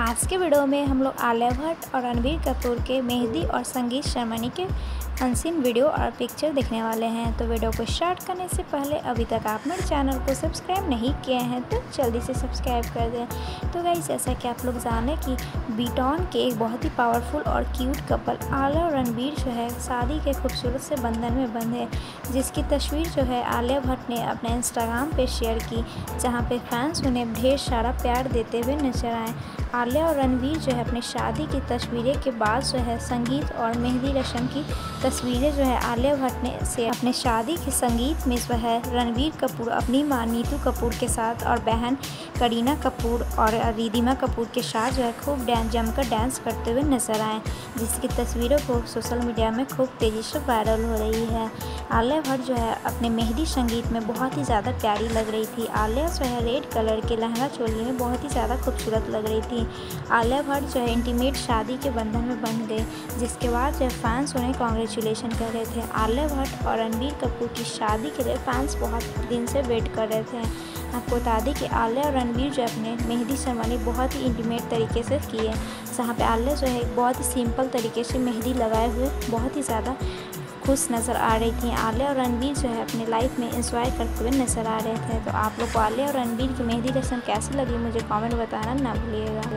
आज के वीडियो में हम लोग आलिया भट्ट और रणबीर कपूर के मेहंदी और संगीत शर्मनी के अनसीन वीडियो और पिक्चर देखने वाले हैं। तो वीडियो को स्टार्ट करने से पहले अभी तक आप मेरे चैनल को सब्सक्राइब नहीं किए हैं तो जल्दी से सब्सक्राइब कर दें। तो गाइस जैसा कि आप लोग जाने कि बीटॉन के एक बहुत ही पावरफुल और क्यूट कपल आलिया और रणबीर जो है, शादी के खूबसूरत से बंधन में बंधे जिसकी तस्वीर जो है आलिया भट्ट ने अपने इंस्टाग्राम पर शेयर की, जहाँ पर फैंस उन्हें ढेर सारा प्यार देते हुए नज़र आए। आलिया और रणवीर जो है अपने शादी की तस्वीरें के बाद जो है संगीत और मेहंदी रस्म की तस्वीरें जो है आलिया भट्ट ने से अपने शादी के संगीत में जो है रणबीर कपूर, अपनी माँ नीतू कपूर के साथ और बहन करीना कपूर और रिदिमा कपूर के साथ जो है खूब डांस जमकर डांस करते हुए नज़र आए, जिसकी तस्वीरों को सोशल मीडिया में खूब तेज़ी से वायरल हो रही है। आलिया भट्ट जो है अपने मेहंदी संगीत में बहुत ही ज़्यादा प्यारी लग रही थी। आलिया जो है रेड कलर के लहंगा चोली में बहुत ही ज़्यादा खूबसूरत लग रही थी। आलिया भट्ट जो है इंटीमेट शादी के बंधन में बन गए, जिसके बाद जो फैंस उन्हें कॉन्ग्रेचुलेशन कर रहे थे। आलिया भट्ट और रणबीर कपूर की शादी के लिए फैंस बहुत दिन से वेट कर रहे थे। आपको बता दें कि आलिया और रणबीर जो अपने मेहंदी सेरेमनी बहुत ही इंटीमेट तरीके से किए जहाँ पे आलिया जो है बहुत ही सिंपल तरीके से मेहंदी लगाए हुए, बहुत ही ज़्यादा खुश नज़र आ रही थी आलिया और रणबीर जो है अपने लाइफ में इंजॉय करते हुए नज़र आ रहे थे। तो आप लोग को आलिया और रणबीर की मेहंदी रस्म कैसी लगी मुझे कॉमेंट बताना ना भूलिएगा।